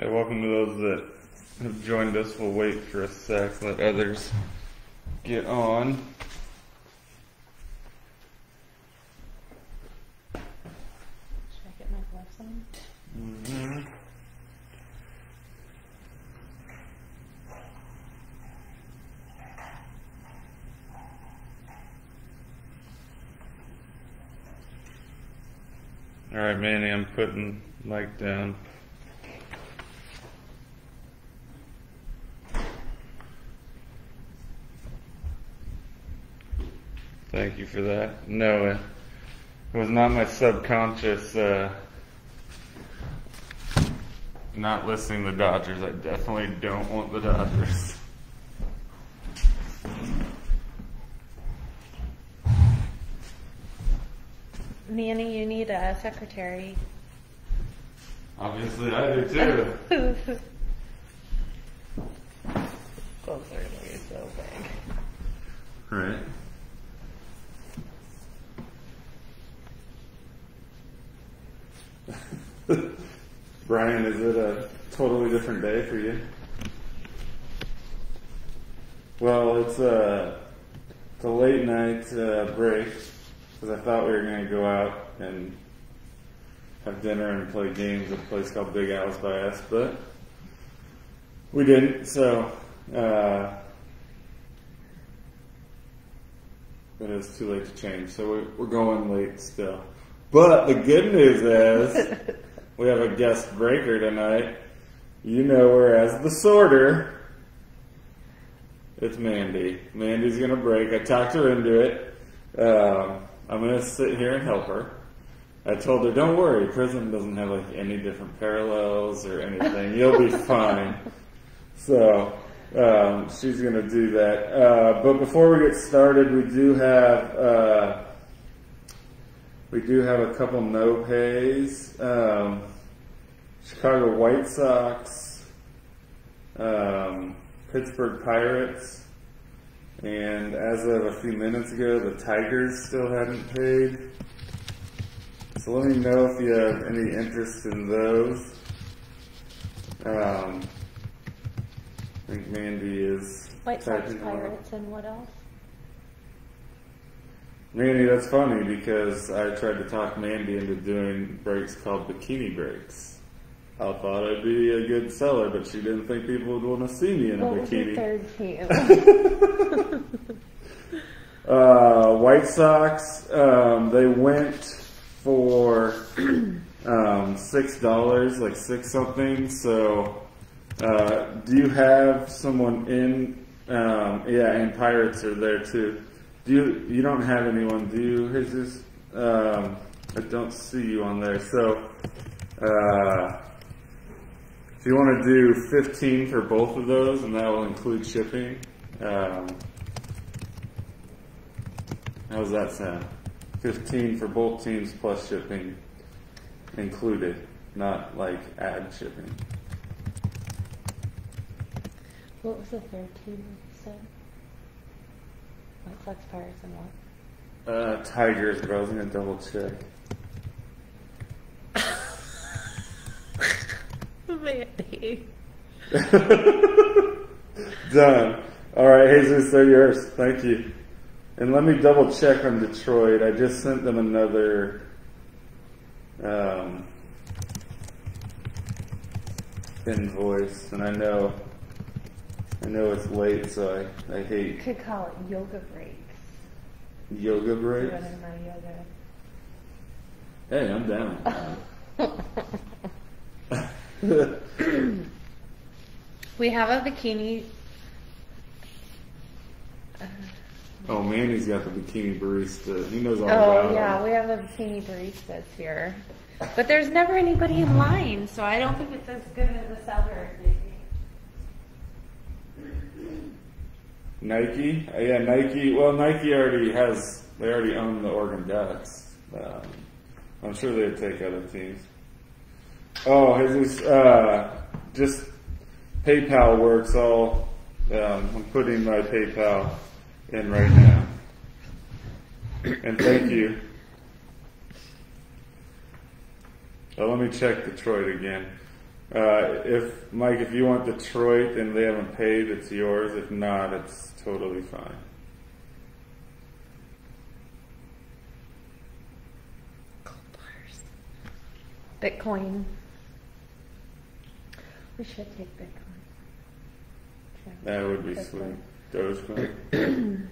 Hey, welcome to those that have joined us. We'll wait for a sec, let others get on. Should I get my gloves on? Mhm. All right, Manny, I'm putting mic down. Thank you for that. No, it was not my subconscious uh, not listening to the Dodgers. I definitely don't want the Dodgers. Nanny, you need a secretary. Obviously, I do too. Gloves are gonna be so big. right. Brian, is it a totally different day for you? Well, it's a, it's a late night uh, break because I thought we were going to go out and have dinner and play games at a place called Big Alice by us, but we didn't. So uh, it is too late to change. So we, we're going late still. But the good news is we have a guest breaker tonight. You know her as the sorter. It's Mandy. Mandy's gonna break. I talked her into it. Um, I'm gonna sit here and help her. I told her, don't worry, Prism doesn't have like any different parallels or anything. You'll be fine. So um, she's gonna do that. Uh, but before we get started, we do have uh, we do have a couple no pays. Um, Chicago White Sox, um, Pittsburgh Pirates, and as of a few minutes ago, the Tigers still hadn't paid. So let me know if you have any interest in those. Um, I think Mandy is White Sox, typing them up. Pirates, and what else? Mandy, that's funny because I tried to talk Mandy into doing breaks called bikini breaks. I thought I'd be a good seller, but she didn't think people would want to see me in a What bikini. third team? Uh, White Sox, um, they went for um, six dollars, like six something. So, uh, do you have someone in? Um, yeah, and Pirates are there too. Do you? You don't have anyone, do you? Jesus? Um, I don't see you on there. So, uh, if you want to do fifteen for both of those, and that will include shipping. Um, How's that sound? 15 for both teams plus shipping included, not like add shipping. what was the third team you said? Sox, Pirates, and what? Uh, Tigers, but I was gonna double check. Mandy. Done. Alright, Jesus, they're yours. Thank you. And let me double check on Detroit. I just sent them another, um, invoice, and I know, I know it's late, so I, I You hate could call it yoga breaks. yoga You breaks. to know yoga? Hey, I'm down. We have a bikini. oh, Manny's got the bikini barista. He knows all oh, about it. Oh yeah, we have a bikini baristas here, but there's never anybody in line, so I don't think it's as good as a seller. Nike? Uh, yeah, Nike. Well, Nike already has, they already own the Oregon Ducks. Um, I'm sure they'd take other teams. Oh, Jesus, uh, just PayPal works all, um, I'm putting my PayPal in right now. And thank you. Oh, let me check Detroit again. Uh, if Mike, if you want Detroit and they haven't paid, it's yours. If not, it's totally fine. Bitcoin. We should take Bitcoin. That would be That's sweet. Dogecoin.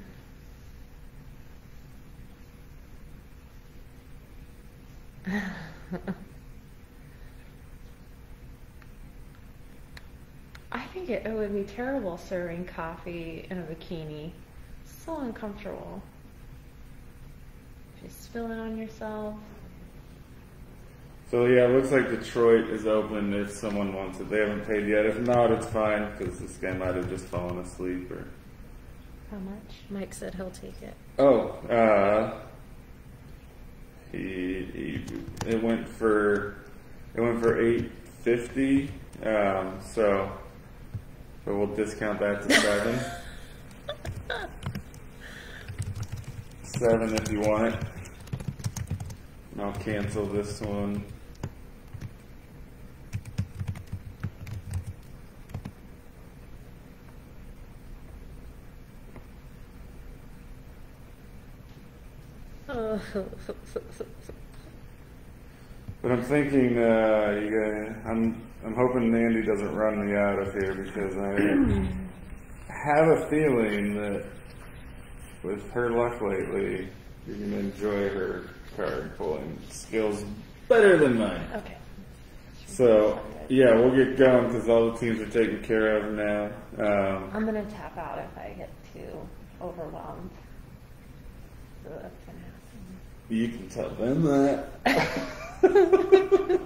I think it, it would be terrible serving coffee in a bikini. So uncomfortable. Just spill it on yourself. So yeah, it looks like Detroit is open if someone wants it. They haven't paid yet. If not, it's fine because this guy might have just fallen asleep or. How much? Mike said he'll take it. Oh, uh, he, he it went for it went for eight fifty. Um, so, but we'll discount that to seven. seven if you want. And I'll cancel this one. But I'm thinking, uh, you guys, I'm I'm hoping Mandy doesn't run me out of here because I have a feeling that with her luck lately, you're gonna enjoy her card pulling skills better than mine. okay. So yeah, we'll get going because all the teams are taken care of now. Um, I'm gonna tap out if I get too overwhelmed. So that's gonna you can tell them that.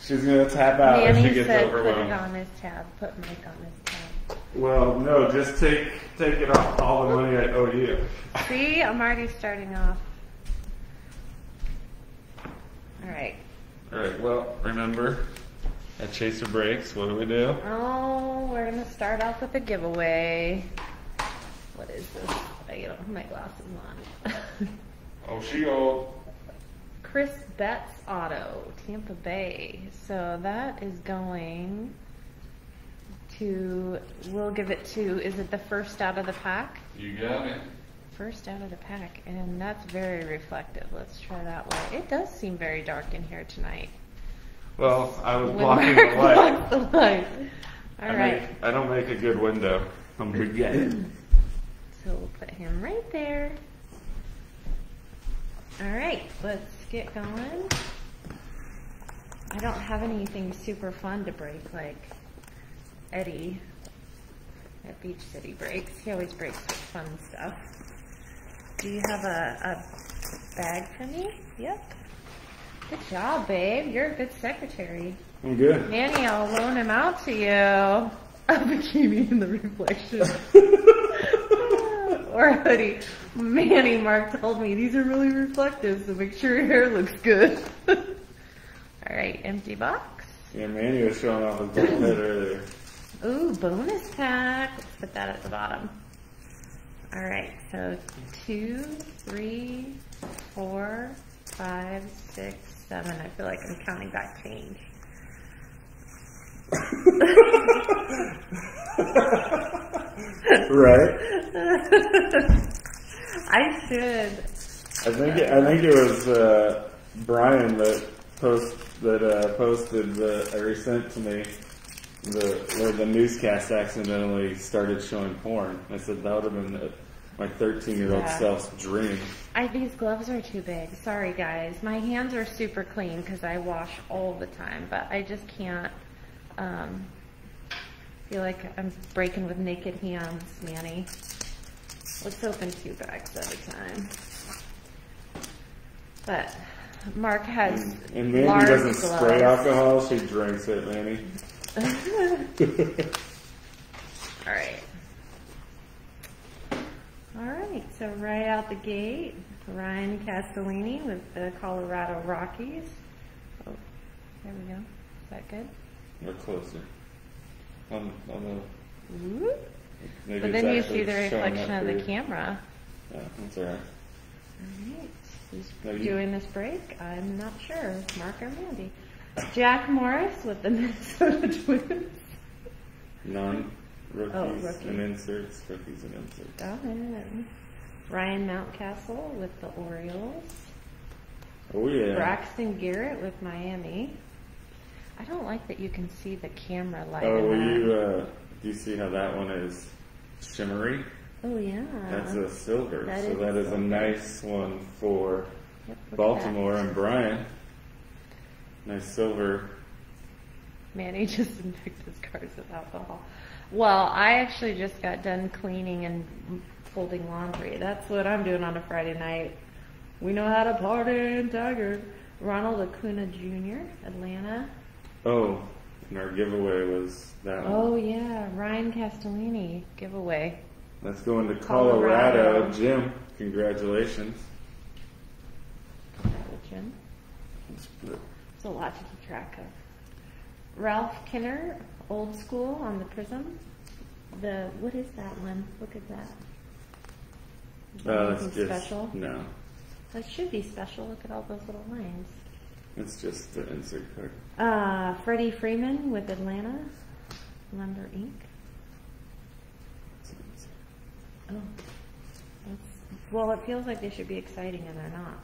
She's gonna tap out if she gets said put it overwhelmed. on his tab. Put Mike on his tab. Well, no, just take take it off all the money I owe you. See, I'm already starting off. All right. All right. Well, remember at Chaser Breaks, what do we do? Oh, we're gonna start off with a giveaway. What is this? I don't have my glasses on. Oh, she old. Chris Betts Auto, Tampa Bay. So that is going to. We'll give it to. Is it the first out of the pack? You got it. First out of the pack, and that's very reflective. Let's try that way. It does seem very dark in here tonight. Well, I was When blocking Mark the light. the light. All I right. make I don't make a good window. I'm forgetting. So we'll put him right there. All right, let's get going. I don't have anything super fun to break like Eddie at Beach City breaks. He always breaks fun stuff. Do you have a, a bag for me? Yep. Good job, babe. You're a good secretary. I'm good. Manny, I'll loan him out to you. A bikini in the reflection. or a hoodie. Manny, Mark told me these are really reflective, so make sure your hair looks good. All right, empty box. Yeah, Manny was showing off his gold head earlier. Ooh, bonus pack. Let's put that at the bottom. All right, so two, three, four, five, six, seven. I feel like I'm counting back change. right. I should. I think it, I think it was uh, Brian that post that uh, posted the or sent to me the where the newscast accidentally started showing porn. I said that would have been the, my 13 year old Yeah. self's dream. I, these gloves are too big. Sorry, guys. My hands are super clean because I wash all the time, but I just can't. Um, feel like I'm breaking with naked hands, Manny. Let's open two bags at a time. But Mark has And Mandy large doesn't gloves. spray alcohol; she drinks it, Manny. All right. All right, so right out the gate, Ryan Castellani with the Colorado Rockies. Oh, there we go. Is that good? We're closer. On, on the, Ooh. Maybe But then you see the reflection of the camera. Yeah, that's alright. All right. Who's you- doing this break? I'm not sure. Mark or Mandy? Jack Morris with the Minnesota Twins. Non rookies Oh, rookie. and inserts, rookies and inserts. Got it. Ryan Mountcastle with the Orioles. Oh yeah. Braxton Garrett with Miami. I don't like that you can see the camera light. Oh, will you? Uh, do you see how that one is shimmery? Oh yeah. That's a silver. That so is a that is a nice one for Yep, Baltimore and Brian. Nice silver. Manny just picked his cards with alcohol. Well, I actually just got done cleaning and folding laundry. That's what I'm doing on a Friday night. We know how to party in Tigard. Ronald Acuna Jr., Atlanta. Oh, and our giveaway was that one. Oh yeah, Ryan Castellani giveaway. Let's go into Colorado. Colorado. Jim, congratulations. Jim. It's a lot to keep track of. Ralph Kiner, old school on the Prism. The what is that one? Look at that. Is that Uh, anything just special? no. That should be special. Look at all those little lines. It's just the insert card. Uh, Freddie Freeman with Atlanta, Lumber Inc. It's an insert. Oh, that's, well, it feels like they should be exciting, and they're not.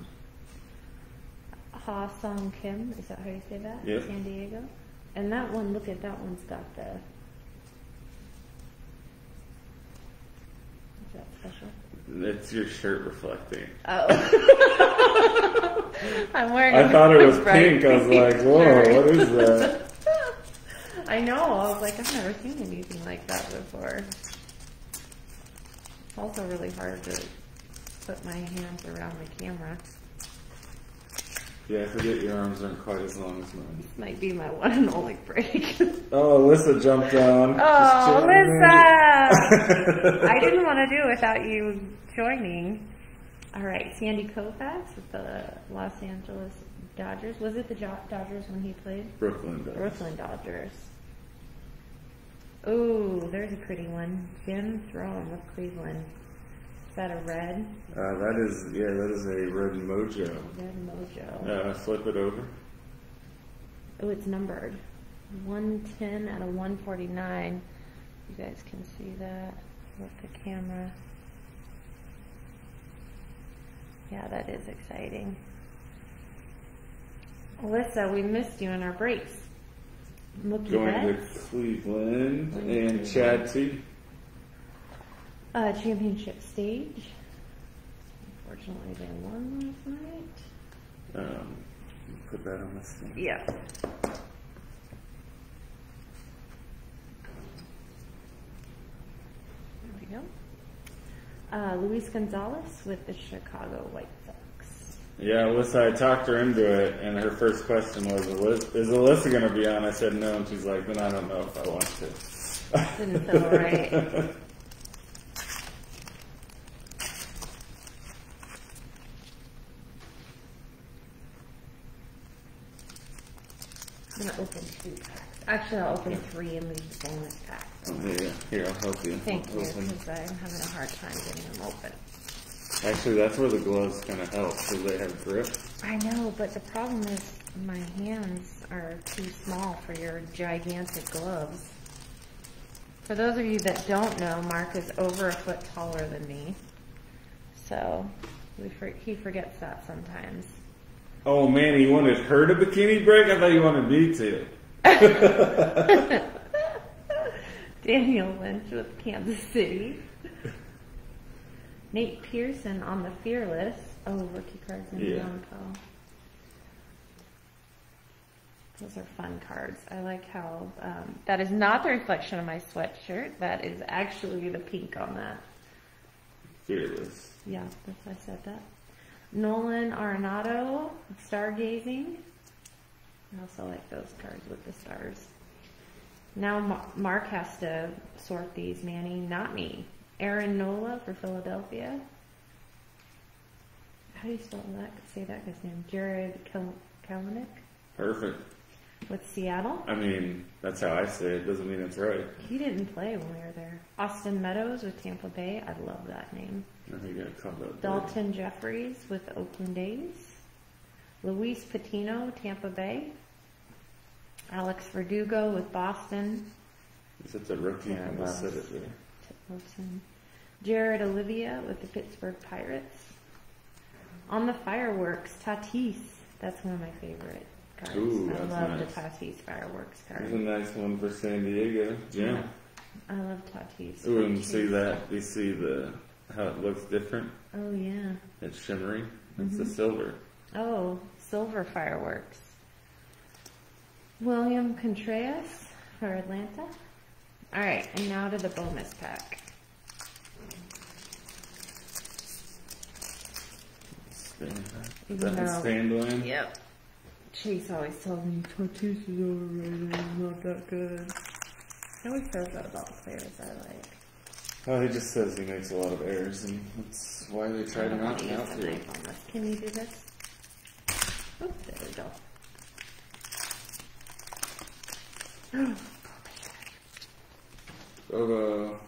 Ha Song Kim, is that how you say that? Yep. San Diego, and that one. Look at that one's got the. Is that special? It's your shirt reflecting. Oh. I'm wearing. I a thought it was bright pink. I was like, whoa, shirt. what is that? I know. I was like, I've never seen anything like that before. It's also really hard to put my hands around the camera. Yeah, I forget your arms aren't quite as long as mine. This might be my one and only break. Oh, Alyssa jumped down. oh, Alyssa! I didn't want to do it without you joining. All right, Sandy Koufax with the Los Angeles Dodgers. Was it the Dodgers when he played? Brooklyn Dodgers. Brooklyn Dodgers. Ooh, there's a pretty one. Jim Throne with Cleveland. Is that a red? Uh, that is, yeah, that is a red mojo. Red Mojo. Uh, flip it over. Oh, it's numbered. 110 out of 149. You guys can see that with the camera. Yeah, that is exciting. Alyssa, we missed you in our breaks. Mookie Going to Cleveland and Chad T. uh, championship stage. Unfortunately, they won last night. Um, put that on this thing. Yeah. There we go. Uh, Luis Gonzalez with the Chicago White Sox. Yeah, Alyssa, I talked her into it, and her first question was, "Aly- "Is Alyssa going to be on?" I said no, and she's like, "Then I don't know if I want to." Didn't feel right. gonna open two packs. Actually, I'll open three and leave the bonus pack. Oh, yeah, here, I'll help you. Thank you, Open. because I'm having a hard time getting them open. Actually, that's where the gloves kind of help because they have grip. I know, but the problem is my hands are too small for your gigantic gloves. For those of you that don't know, Mark is over a foot taller than me. So we for, he forgets that sometimes. Oh man, you wanted her to bikini break? I thought you wanted me to. Daniel Lynch with Kansas City. Nate Pearson on the Fearless. Oh, rookie cards in Yeah. Bianco. Those are fun cards. I like how um, that is not the reflection of my sweatshirt. That is actually the pink on that. Fearless. Yeah, that's why I said that. Nolan Arenado, Stargazing. I also like those cards with the stars. Now Ma- Mark has to sort these, Manny, not me. Aaron Nola for Philadelphia. How do you spell that? Say that guy's name. Jared Kel- Kelenic Perfect. with Seattle. I mean, that's how I say it. Doesn't mean it's right. He didn't play when we were there. Austin Meadows with Tampa Bay. I love that name. I think I called that. Daulton Jefferies with Oakland A's. Luis Patino, Tampa Bay. Alex Verdugo with Boston. Is it the rookie? Yeah, I said it there. Wilson. Jared Olivia with the Pittsburgh Pirates. On the fireworks, Tatis. That's one of my favorite cards. Ooh, I love nice. the Tatis fireworks card. There's a nice one for San Diego. Yeah, I love Tatis. Ooh, and see that? You see the how it looks different? Oh yeah. It's shimmering. It's Mm-hmm. the silver. Oh, silver fireworks. William Contreras for Atlanta. All right, and now to the bonus pack. Even that though- stand line? Yep. Chase always tells me Tatis is overrated, not that good. He always says that about players I like. Oh, he just says he makes a lot of errors, and that's why they tried him out in don't wanna use the outfield. knife on this. Can you do this? Oh, there we go. Oh,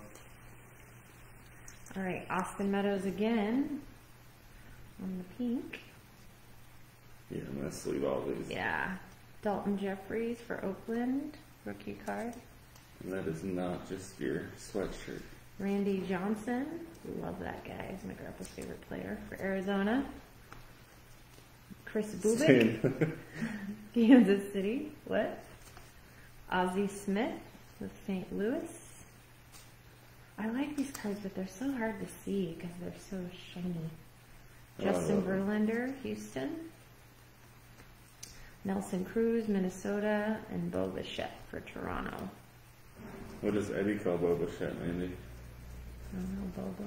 All right, Austin Meadows again on the pink. yeah, I'm gonna sleeve all these. Yeah. Daulton Jefferies for Oakland, rookie card. And that is not just your sweatshirt. Randy Johnson, love that guy. He's my grandpa's favorite player for Arizona. Kris Bubic, Kansas City. What? Ozzie Smith with St. Louis. I like these cards, but they're so hard to see because they're so shiny. Oh, Justin. Verlander, Houston. Nelson Cruz, Minnesota, and Bo Bichette for Toronto. what does Eddie call Boba Fett, Mandy? Bobo.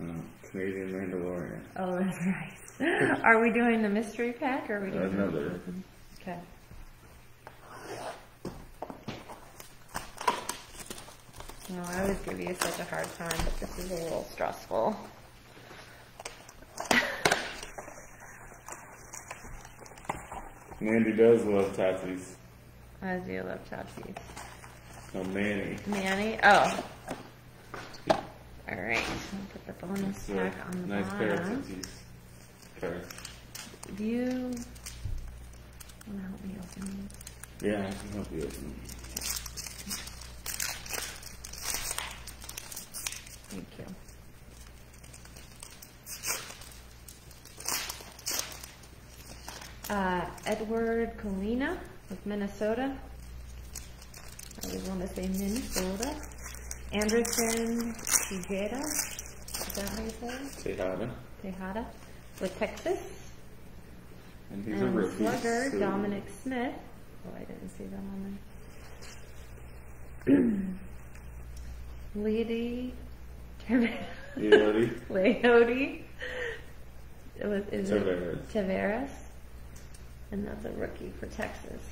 Uh, Canadian Mandalorian. Oh, that's right. Are we doing the mystery pack or are we doing Another. Okay. No, I always give you such a hard time, but this is a little stressful. Mandy does love Tatis. I do love Tatis. Oh, Manny. Manny, oh. All right, so I'll put the bonus pack on the nice pair of bottom. Tatis cards. View. Wanna help me open these? Yeah, I can help you open them. Thank you. Uh, Edward Colina with Minnesota. I always want to say Minnesota. Anderson Tejeda. Is that how you say it? Tejada. Tejada with Texas. And he's a rookie. slugger so- Dominic Smith. Oh, I didn't see that on there. Lady Leody. Leody. It was is it Tavares. Tavares, and that's a rookie for Texas.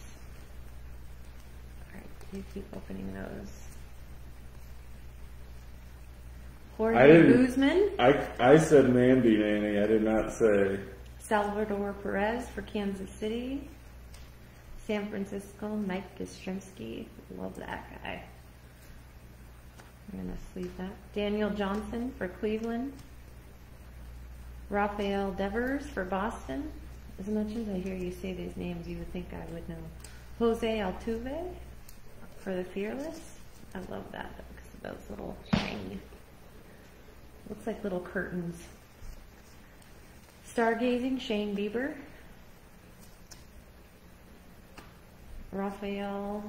All right, you keep opening those. I Jorge Guzman, I, I said Mandy Manny. I did not say. Salvador Perez for Kansas City. San Francisco, Mike Yastrzemski. Love that guy. I'm gonna sleeve that. Daniel Johnson for Cleveland. Rafael Devers for Boston. As much as I hear you say these names, you would think I would know. Jose Altuve for the Fearless. I love that because of those little shiny. Looks like little curtains. Stargazing, Shane Bieber. Raphael,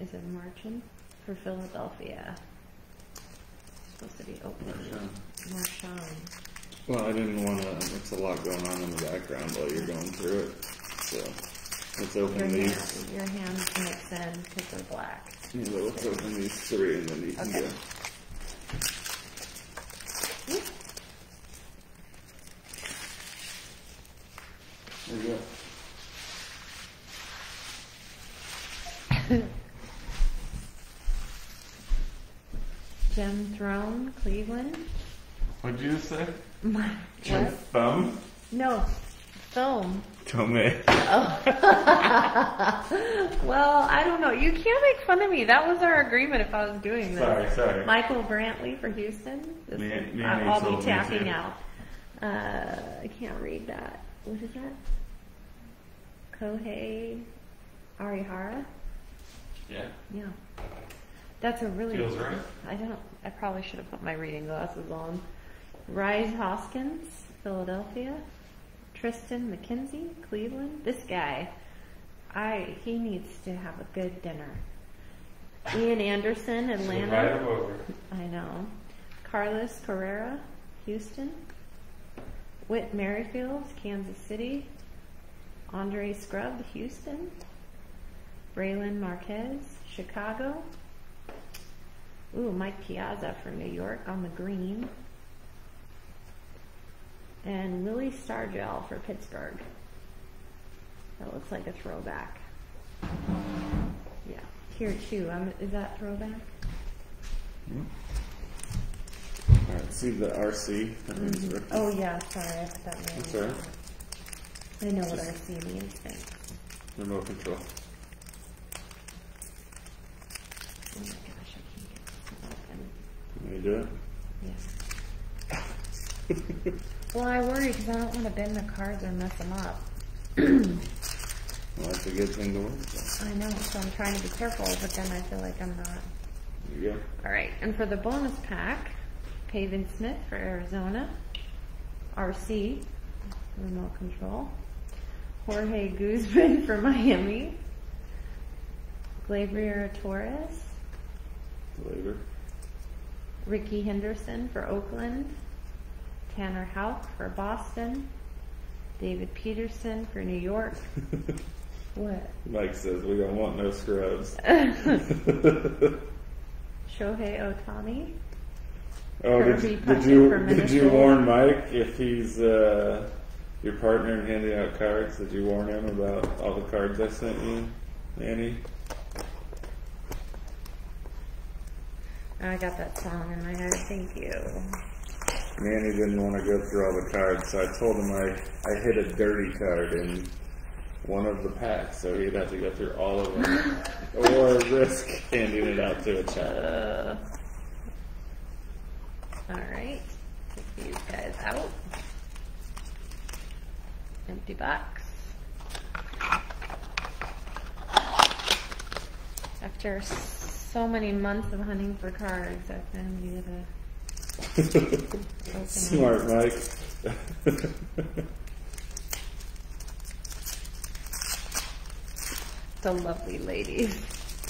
is it Marchand? For Philadelphia. Supposed to be open. Marchand. Well, I didn't want to. It's a lot going on in the background while you're going through it. So let's Your, open hand, these. your hands mix in because they're black. Yeah, let's open these three and then you can go. There you go. Jim Throne, Cleveland. What'd you say? My, Jim? Thumb? No, film. Tomei. Well, I don't know. You can't make fun of me. That was our agreement if I was doing this. Sorry, sorry. Michael Brantley for Houston. This Man- one, Manny I'll be tapping out. Uh, I can't read that. What is that? Kohei Arihara Yeah. Yeah. That's a really. Feels right. I don't. I probably should have put my reading glasses on. Rhys Hoskins, Philadelphia. Triston McKenzie, Cleveland. This guy, I he needs to have a good dinner. Ian Anderson, Atlanta. him over. I know. Carlos Carrera, Houston. Whit Merrifield, Kansas City. Andre Scrubb, Houston. Brailyn Marquez, Chicago. Ooh, Mike Piazza from New York on the green. And Lily Stargell for Pittsburgh. That looks like a throwback. Yeah, here too. Um, is that throwback? All right, see the RC. That means rookie. Oh yeah, sorry, I put that name. That's all right. I know what RC means. Thanks. Remote control. Oh my gosh, I can't get this open. Can you do it? Yeah. well, I worry because I don't want to bend the cards or mess them up. Well, that's a good thing to worry about. I know, so I'm trying to be careful, but then I feel like I'm not. There you go. All right, and for the bonus pack, Pavin Smith for Arizona, RC, remote control, Jorge Guzman for Miami, Gleyber Torres, Labor. Rickey Henderson for Oakland, Tanner Houck for Boston, David Peterson for New York. what? Mike says we don't want no scrubs. Shohei Ohtani. Oh, did, did you did you warn Mike if he's uh, your partner in handing out cards? Did you warn him about all the cards I sent you, Annie? I got that song in my head. Thank you. Manny didn't want to go through all the cards, so I told him I, I hit a dirty card in one of the packs, so he'd have to go through all of them, or risk handing it out to a child. Uh, all right. Take these guys out. Empty box. After so many months of hunting for cards, I a open it. Smart, Mike. The lovely ladies.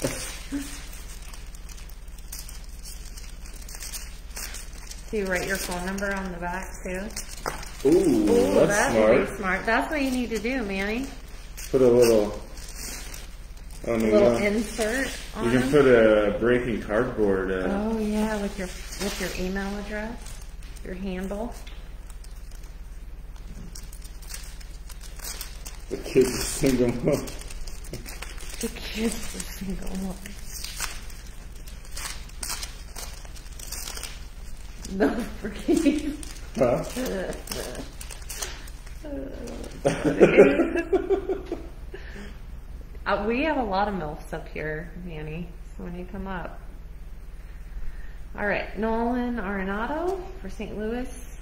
Do you write your phone number on the back too? Ooh, Ooh, that's that's smart. smart. That's what you need to do, Manny. Put a little. Oh, no, little no. insert on You can them. put a breaking cardboard. Uh, Oh yeah, with your with your email address, your handle. The kids are single mom. The kids are single one. No forgive. Huh? Uh, we have a lot of MILFs up here, Manny, so when you come up. All right, Nolan Arenado for St. Louis.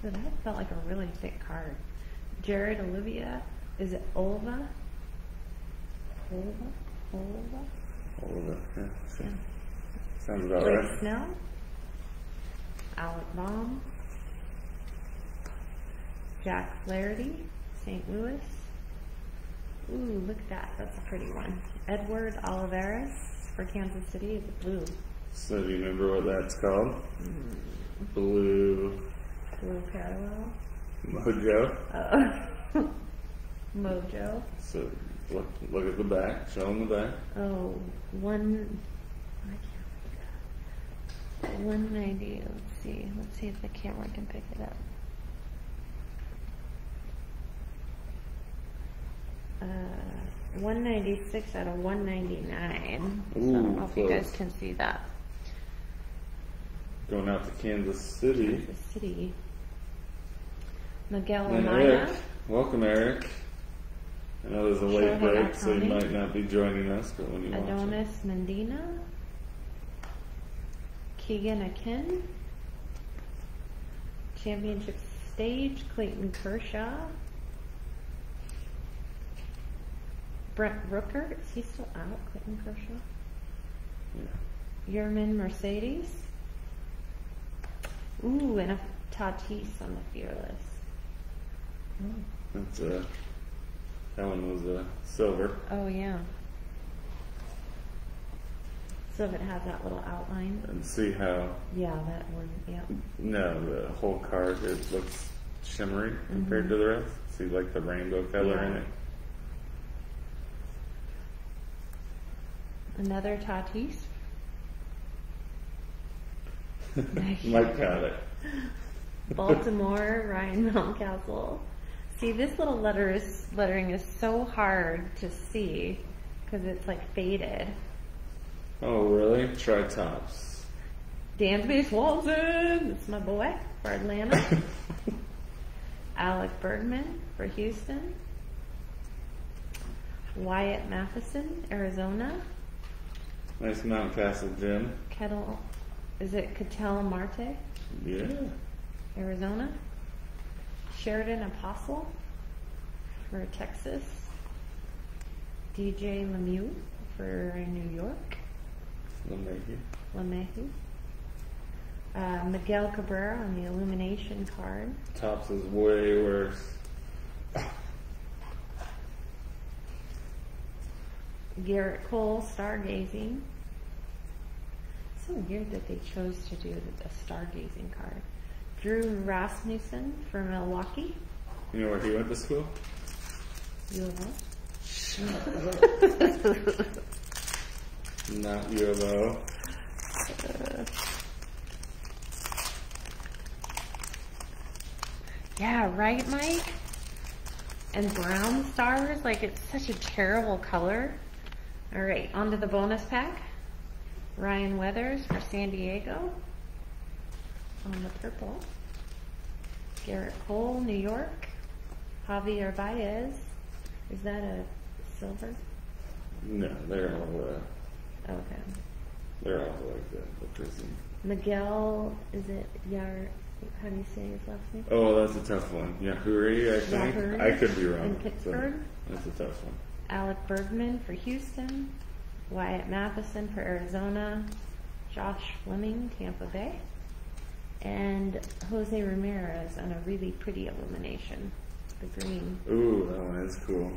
Dude, that felt like a really thick card. Jared Olivia. Is it Olva? Olva? Olva? It. Yeah. Yeah. Sounds about Blake right. Snell. Alec Bohm. Jack Flaherty, St. Louis. Ooh, look at that. That's a pretty one. Edward Olivares for Kansas City. It's blue. So do you remember what that's called? Blue Blue parallel. Mojo. Uh, Mojo. So look, look at the back. Show them the back. Oh, one. I can't. 190. Let's see. Let's see if the camera can pick it up. Uh, 196 out of 199. so I don't Ooh, know if you guys can see that. Going out to Kansas City. Kansas City. Miguel And Amaya. Eric. Welcome, Eric. I know there's a late Shohei break, so you might not be joining us, but when you watch it. Adonis Medina. Keegan Akin. Championship stage, Clayton Kershaw. Brent Rooker, is he still out? Clayton Kershaw? Yeah. Yerman Mercedes. Ooh, and a Tatis on the Fearless. That's uh, that one was uh, silver. Oh, yeah. So if it has that little outline. And see how Yeah, that one, yeah. no the whole card it looks shimmery compared to the rest. See like the rainbow color in it. Another Tatis. Mike it. Baltimore, Ryan Mountcastle. See, this little letter is, lettering is so hard to see because it's like faded. Oh really? Try Topps. Dansby Swanson, that's my boy for Atlanta. Alec Bergman for Houston. Wyatt Mathisen, Arizona. Nice Mount Castle gym. Kettle, is it Cattell Marte, Yeah. Arizona? Sheridan Apostel for Texas. DJ Lemieux for New York. LeMahieu. LeMahieu. Uh, Miguel Cabrera on the illumination card. Topps is way worse. Gerrit Cole, Stargazing. So weird that they chose to do a stargazing card. Drew Rasmussen from Milwaukee. You know where he went to school? U of O. Not U of O. Yeah, right, Mike? And brown stars, like it's such a terrible color. All right, on to the bonus pack. Ryan Weathers for San Diego on the purple. Gerrit Cole, New York. Javier Baez. Is that a silver? No, they're all uh, Okay. they're all like that. The prism. Miguel, is it Yar? How do you say his last name? Oh, that's a tough one. Yahuri, I think. Yahuri I could be wrong. in so Pittsburgh? that's a tough one. Alec Bergman for Houston, Wyatt Mathisen for Arizona, Josh Fleming, Tampa Bay, and Jose Ramirez on a really pretty illumination, the green. Ooh, oh, that one is cool.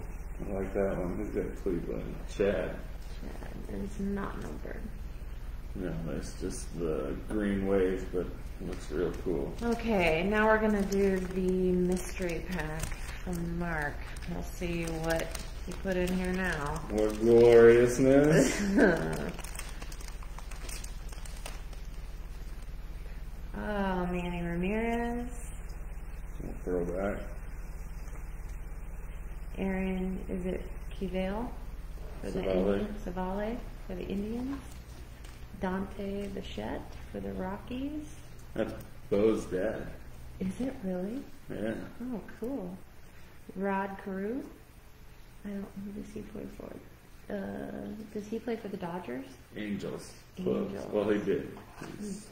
I like that one. Who's got Cleveland? Chad. And it's not numbered. No, it's just the green wave, but looks real cool. Okay, now we're gonna do the mystery pack from Mark. We'll see what he put in here now. What gloriousness! Oh, Manny Ramirez, throw back. Aaron, is it Kivale? For the Savale. Indians, Savale for the Indians. Dante Bichette for the Rockies. That's Bo's dad. Is it really? Yeah. Oh, cool. Rod Carew. I don't. Who does he play for? Uh, does he play for the Dodgers? Angels. Angels. Well, he did. He's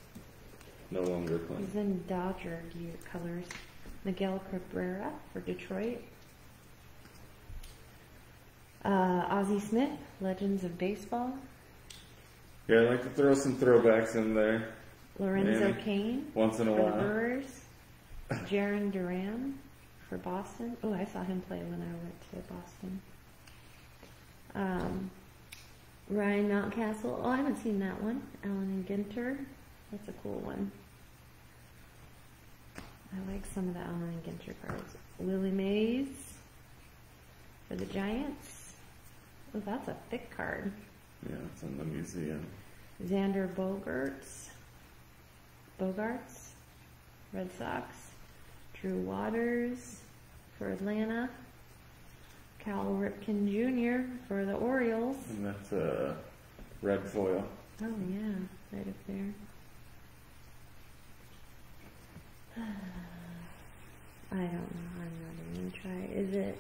no longer playing. He's in Dodger gear colors. Miguel Cabrera for Detroit. Uh, Ozzie Smith, Legends of Baseball. Yeah, I like to throw some throwbacks in there Lorenzo Manny. Cain once in a while. Brewers. Jarren Duran for Boston. Oh, I saw him play when I went to Boston. Um, Ryan Mountcastle. Oh, I haven't seen that one. Allen and Ginter. That's a cool one. I like some of the Allen and Ginter cards. Willie Mays for the Giants. Oh, that's a thick card. Yeah, it's in the museum. Xander Bogaerts. Bogaerts. Red Sox. Drew Waters for Atlanta. Cal Ripken Jr. for the Orioles. And that's a red foil. Oh yeah, right up there. I don't know. I'm not even gonna try. Is it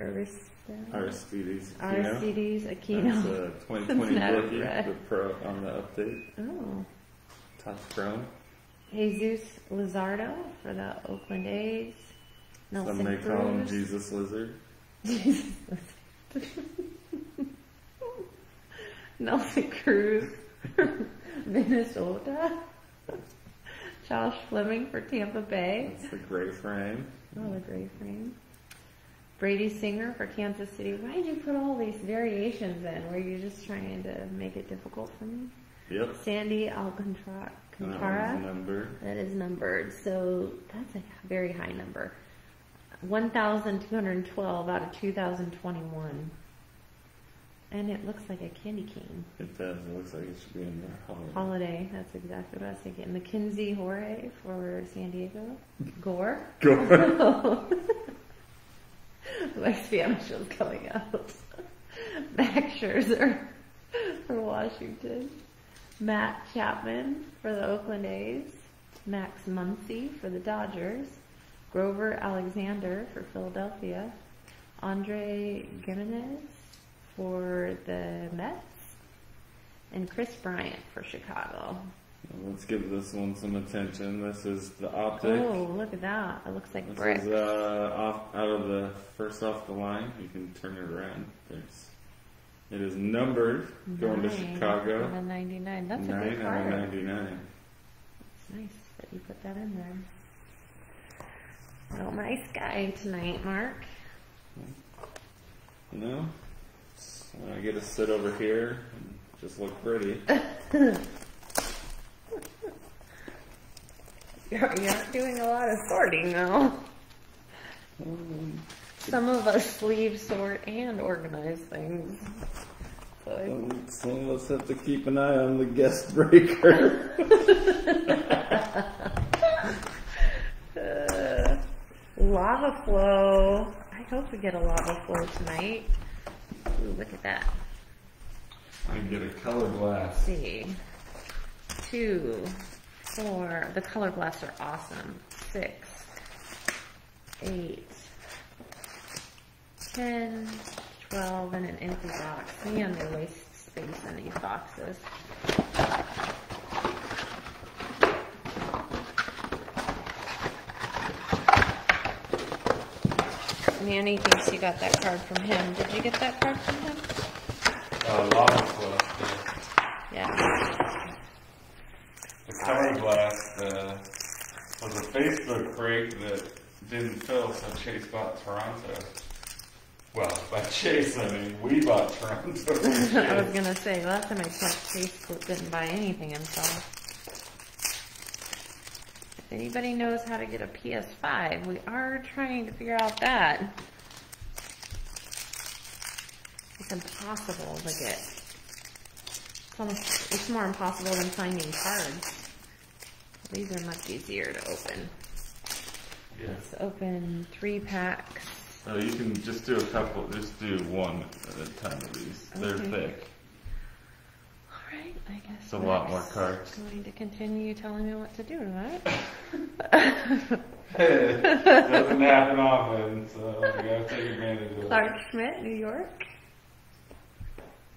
Arista? Aristides Aquino. Aristides That's a 2020 rookie, the pro on the update. Oh. Topps Chrome. Jesus Luzardo for the Oakland A's. Nelson Some may call him Cruz. Jesus Lizard. Nelson Cruz, Minnesota. Josh Fleming for Tampa Bay. That's the gray frame. Oh, the gray frame. Brady Singer for Kansas City. Why did you put all these variations in? Were you just trying to make it difficult for me? Yep. Sandy Alcantara. Numbered. That is numbered, so that's a very high number. 1,212 out of 2021. And it looks like a candy cane. It does. It looks like it should be in there. Holiday. Holiday, that's exactly what I was thinking. Mackenzie Jorge for San Diego. Gore. Go. My Spanish was coming out. Max Scherzer for Washington. Matt Chapman for the Oakland A's. Max Muncy for the Dodgers. Grover Alexander for Philadelphia. Andre Gimenez for the Mets. And Kris Bryant for Chicago. Let's give this one some attention. This is the optic. Oh, look at that. It looks like This bricks. is uh, off out of the first off the line. You can turn it around. There's. It is numbered going to Nine Chicago. out of 99. That's a Nine good out of card. ninety nine. It's nice that you put that in there. Real nice guy tonight, Mark. You know, So I get to sit over here and just look pretty. You're, you're not doing a lot of sorting though. Um, Some of us sleeve sort and organize things. So Um, Some of us have to keep an eye on the guest breaker. Uh, lava flow. I hope we get a lava flow tonight. Ooh, look at that. I get a color glass. Let's see. Two, four. The color glass are awesome. Six, eight, ten, twelve, and an empty box. Man, they waste space in these boxes. Manny thinks you got that card from him. Did you get that card from him? Uh, lava. Yeah. The color glass uh, was a Facebook break that didn't fill, so Chase bought Toronto. Well, by Chase, I mean we bought Toronto. I was gonna say, last time I checked, Chase didn't buy anything himself. If anybody knows how to get a PS5, we are trying to figure out that. It's impossible to get. It's almost, it's more impossible than finding cards. These are much easier to open. yeah. Let's open three packs. So you can just do a couple, just do one at a time of these. They're Okay. thick. Alright, I guess. It's a lot more Mark's cards. Going to continue telling me what to do tonight. Doesn't happen often, so you gotta take advantage of it. Clarke Schmidt, New York.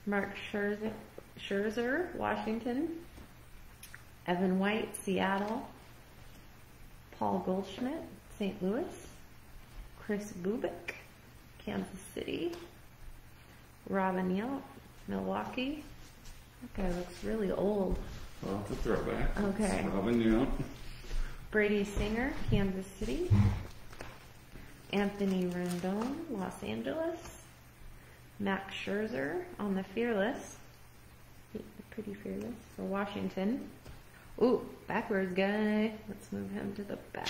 Mark Scherzer, Scherzer, Washington. Evan White, Seattle. Paul Goldschmidt, St. Louis. Kris Bubic, Kansas City. Robin Yelp, Milwaukee. That guy looks really old. Well, it's a throwback. Okay. It's Robin Yount. Brady Singer, Kansas City. Anthony Rendon, Los Angeles. Max Scherzer on the Fearless. Pretty fearless for Washington. Ooh, backwards guy. Let's move him to the back.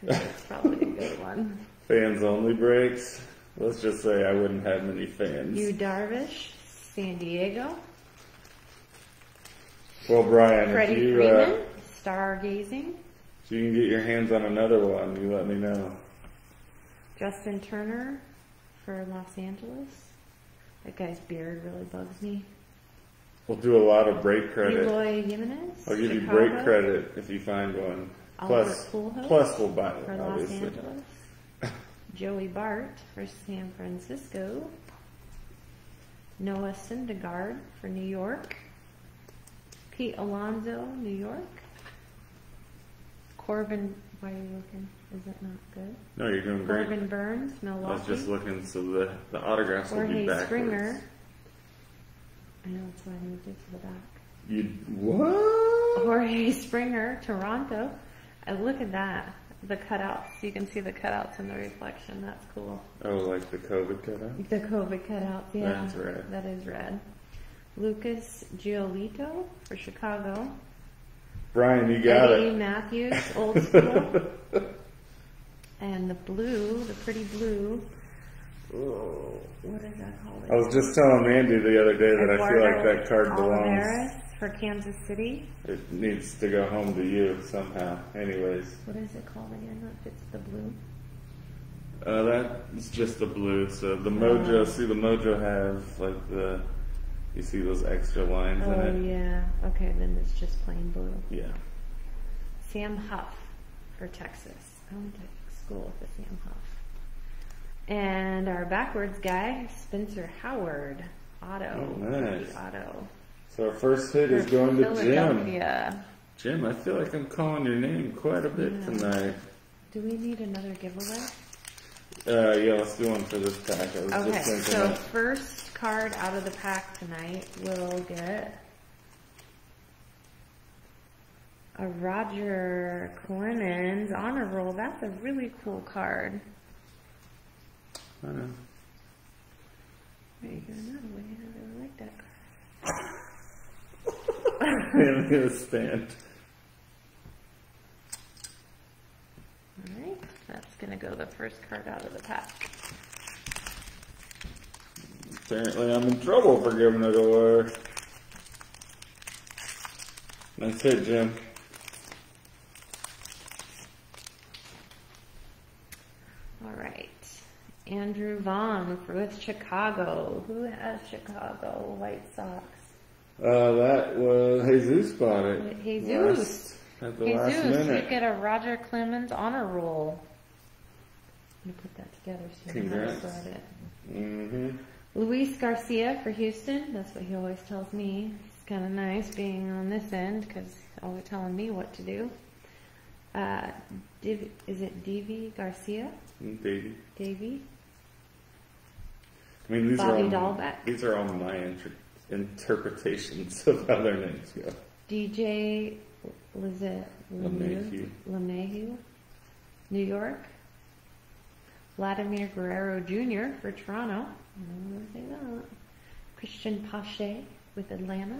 Because that's probably a good one. Fans only breaks. Let's just say I wouldn't have many fans. You Darvish, San Diego. well, Brian, if Freddie you, Freeman, uh, Stargazing. if you can get your hands on another one, you let me know. Justin Turner for Los Angeles. That guy's beard really bugs me. We'll do a lot of break credit. Eloy Jimenez. I'll give you break credit if you find one. Oliver Plus, Pujols plus we'll buy it, Los obviously. Angeles. Joey Bart for San Francisco. Noah Syndergaard for New York. Pete Alonso, New York. Corbin, why are you looking? Is it not good? No, you're doing great. Corbin Burnes, I Milwaukee. was just looking, so the, the autographs will be Jorge backwards. Springer. I know that's why I moved it to the back. You what? Jorge Springer, Toronto. And look at that. The cutouts. You can see the cutouts in the reflection. That's cool. Oh, like the COVID cutout? The COVID cutouts, yeah. That's red. That is red. Lucas Giolito for Chicago. Brian, you got Eddie it. Mathews, old school. and the blue, the pretty blue. Oh, what is that called? I was just telling Mandy the other day that I feel like that card belongs. For Kansas City. It needs to go home to you somehow. Anyways, What is it called again? That fits the blue. uh, that is just the blue. So the Mojo, Oh. see the Mojo has like the, you see those extra lines Oh in it. yeah. Okay, then it's just plain blue. Yeah. Sam Huff for Texas. I went to school with Sam Huff. And our backwards guy, Spencer Howard, auto. Oh, nice. Auto. So our first hit is going to Jim. Yeah. Jim, I feel like I'm calling your name quite a bit Yeah. tonight. Do we need another giveaway? Uh, yeah, let's do one for this pack. I was Okay, just so that. first card out of the pack tonight will get a Roger Clemens honor roll. That's a really cool card. I know. There you go. Another way. I really like that card. I'm gonna stand. Alright, that's gonna go the first card out of the pack. Apparently, I'm in trouble for giving it away. Nice hit, Jim. Alright. Andrew Vaughn with Chicago. Who has Chicago White Sox? Uh, that was Jesus bought it. Jesus. Last, at the last Jesus, you get a Roger Clemens honor roll. I'm gonna put that together so you know how to Congrats. it. Mm-hmm. Luis Garcia for Houston. That's what he always tells me. It's kind of nice being on this end because he's always telling me what to do. Uh, Div- is it Davy Garcia? Baby. Davy? I mean, these Bobby are all Dalbec. these are all my inter- interpretations of how their names go. DJ, was it LeMahieu. LeMahieu? New York. Vladimir Guerrero Jr. for Toronto. I don't know if they know that. Cristian Pache with Atlanta.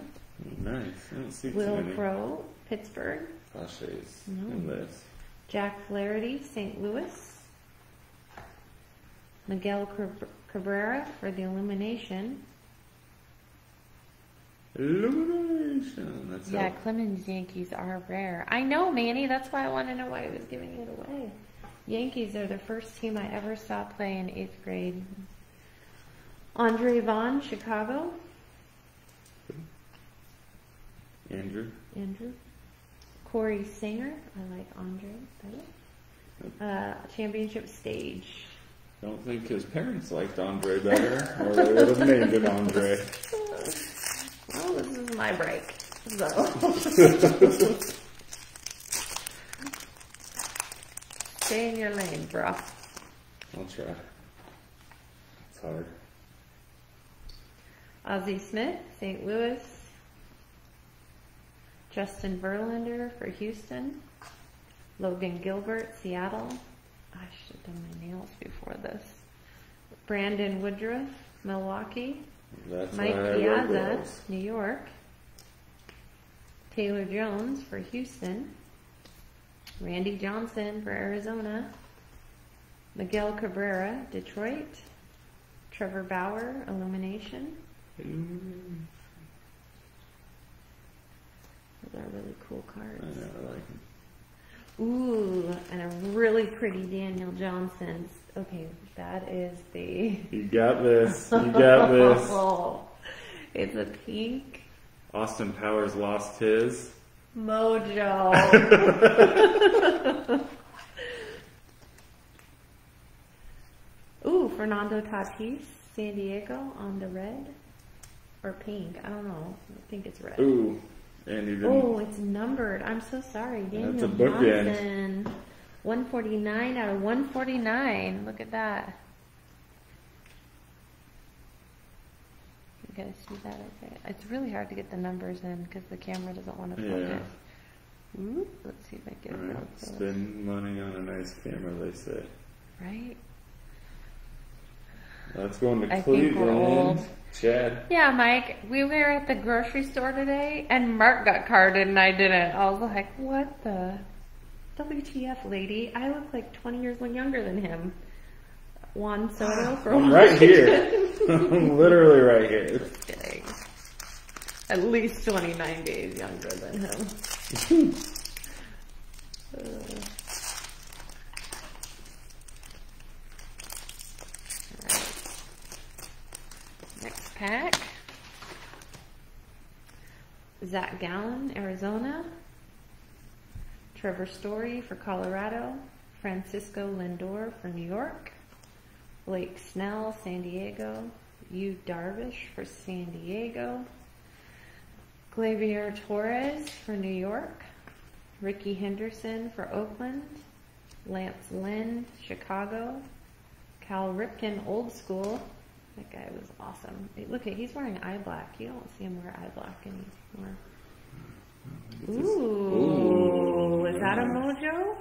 Nice. I don't see Will Crow, Pittsburgh. Paches No. in this. Jack Flaherty, St. Louis. Miguel Cabrera for the elimination. Illumination. That's Yeah, how- Clemens Yankees are rare. I know, Manny. That's why I want to know why he was giving it away. Yankees are the first team I ever saw play in eighth grade. Andre Vaughn, Chicago. Andrew. Andrew. Corey Singer. I like Andre better. Uh, championship stage. I Don't think his parents liked Andre better, or they would have named it Andre. Well, this is my break. So. Stay in your lane, bro. I'll try. It's hard. Ozzie Smith, St. Louis. Justin Verlander for Houston. Logan Gilbert, Seattle. I should have done my nails before this. Brandon Woodruff, Milwaukee. That's Mike Piazza. New York. Taylor Jones for Houston. Randy Johnson for Arizona. Miguel Cabrera, Detroit. Trevor Bauer, Illumination. Mm, Those are really cool I cards. know, I like him. Ooh, and a really pretty Daniel Johnson. Okay, that is the. You got this. You got this. It's a pink Austin Powers lost his. mojo. Ooh, Fernando Tatis, San Diego on the red or pink. I don't know. I think it's red. Ooh, and didn't. Oh, it's numbered. I'm so sorry, Daniel That's a bookend. Johnson. 149 out of 149. Look at that. You guys see that? Okay. It's really hard to get the numbers in because the camera doesn't want to Yeah. focus. Ooh, let's see if I get real close. spend money on a nice camera, they say. Right? Let's go into I Cleveland. Chad. Yeah, Mike, we were at the grocery store today and Mark got carded and I didn't. I was like, what the WTF, lady? I look like 20 years younger than him. Juan Soto from I'm right here. I'm literally right here. Kidding. At least 29 days younger than him. Uh. Next pack. Zach Gallen, Arizona. Trevor Story for Colorado. Francisco Lindor for New York. Blake Snell, San Diego. Yu Darvish for San Diego. Gleyber Torres for New York. Rickey Henderson for Oakland. Lance Lynn, Chicago. Cal Ripken, old school. That guy was awesome. Hey, Look at he's wearing eye black. You don't see him wear eye black anymore. Ooh, Ooh, that a mojo?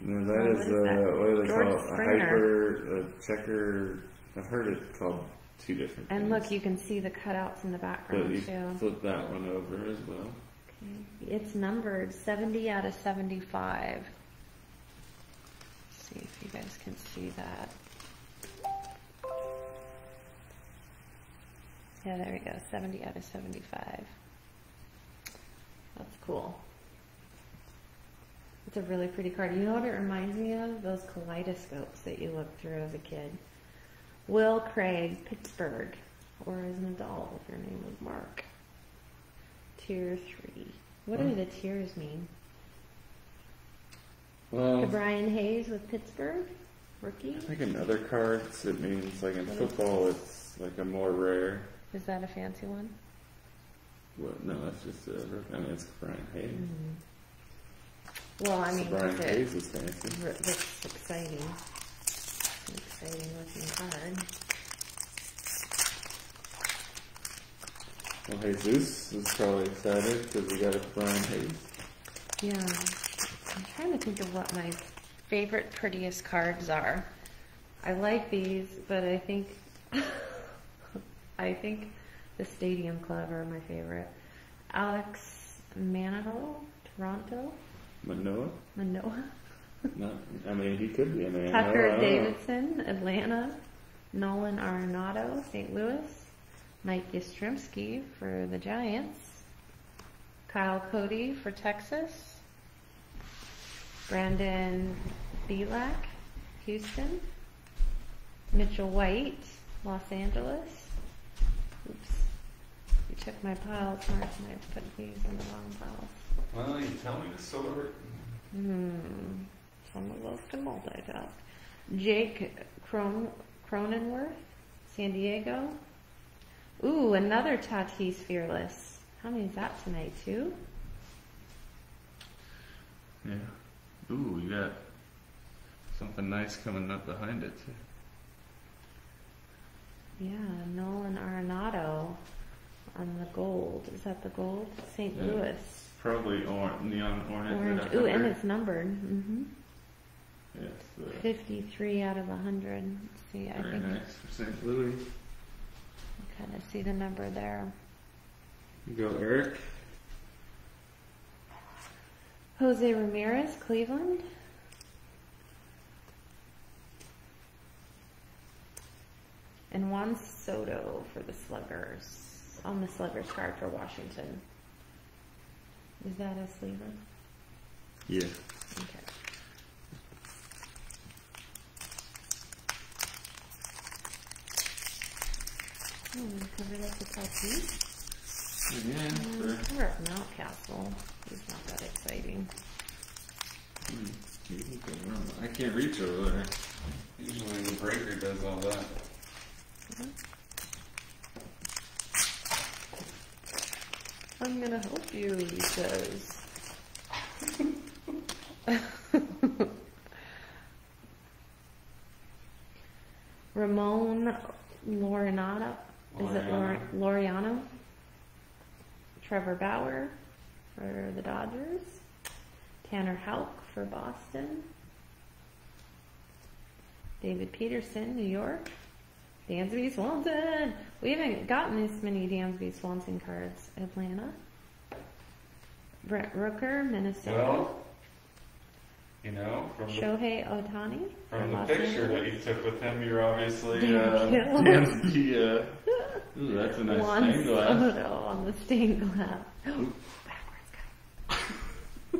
No, that is, is uh, that? what do they George call it? A hyper, a checker. I've heard it called two different And things. look, you can see the cutouts in the background you too. flip that one over as well. Okay. It's numbered 70 out of 75. Let's see if you guys can see that. Yeah, there we go. 70 out of 75. That's cool. It's a really pretty card. You know what it reminds me of? Those kaleidoscopes that you looked through as a kid. Will Craig, Pittsburgh. Or as an adult, if your name was Mark. Tier 3. What do the tiers mean? Well, Ke'Bryan Hayes with Pittsburgh? Rookie? I think in other cards it means like in football it's like a more rare. Is that a fancy one? What? No, that's just a. I mean, it's Brian Hayes. Mm-hmm. Well, I mean, Brian Hayes is fancy. looks exciting. An exciting looking card. Well, Jesus is probably excited because we got a Brian Hayes. Yeah. I'm trying to think of what my favorite, prettiest cards are. I like these, but I think I think the Stadium Club are my favorite. Alex Maniho, Toronto, Manoah? Manoah. Not. I mean, he could be a man. Tucker I. Davidson, Atlanta. Nolan Arenado, St. Louis. Mike Yastrzemski for the Giants. Kyle Cody for Texas. Brandon Bielak, Houston. Mitchell White, Los Angeles. Oops. You took my piles, Mark, and I put these in the wrong piles. Well, you tell me the sort. Hmm. Some of those can multitask. Jake Cron- Cronenworth, San Diego. Ooh, another Tatis Fearless. How many is that tonight? Two? Yeah. Ooh, you got something nice coming up behind it too. Yeah, Nolan Arenado on the gold. Is that the gold? St. Yeah. Louis. Probably or- neon orange. Orange. Ooh, and it's numbered. Mm-hmm. Yes. The 53 out of 100. Let's see, I very think nice for St. Louis. you kind of see the number there. You go, Eric. Jose Ramirez, Cleveland. And Juan Soto for the Sluggers. On the Sluggers card for Washington. Is that a sleever? Yeah. Okay. Hmm, covered up the Tatis. Again. Mm, For, cover up Mountcastle. He's not that exciting. hmm, you can go around. I can't reach over there. Usually the breaker does all that. I'm going to help you because... Ramon Lorinata, is it Laureano? Trevor Bauer for the Dodgers. Tanner Houck for Boston. David Peterson, New York. Dansby Swanson. We haven't gotten this many Dansby Swanson cards. Atlanta. Brent Rooker, Minnesota. Well, you know, from the, Shohei Ohtani. from for the picture that you took with him, you're obviously uh. Dansby, uh, ooh, that's a nice Juan stained glass. Soto on the stained glass. Backwards guy.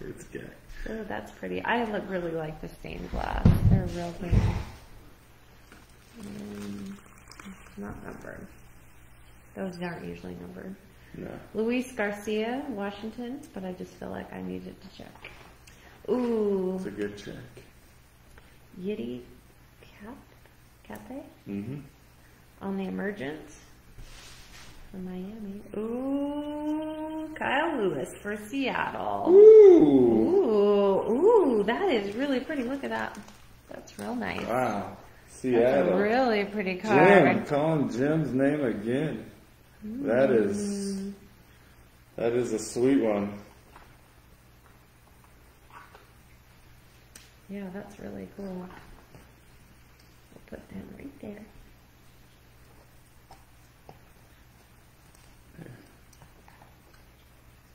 It's good. Oh, that's pretty. I look really like the stained glass. They're real clean. Mm, it's not numbered. Those aren't usually numbered. No. Luis Garcia, Washington, but I just feel like I needed to check. Ooh, It's a good check. Yiddi Cap, Cape Mm-hmm. on the emergence for Miami. Ooh, Kyle Lewis for Seattle. Ooh. Ooh, ooh, that is really pretty. Look at that. That's real nice. Wow. That's Seattle. a really pretty Jim, card. calling Jim's name again. That is Mm, that is a sweet one. yeah, that's really cool. We'll put that right there.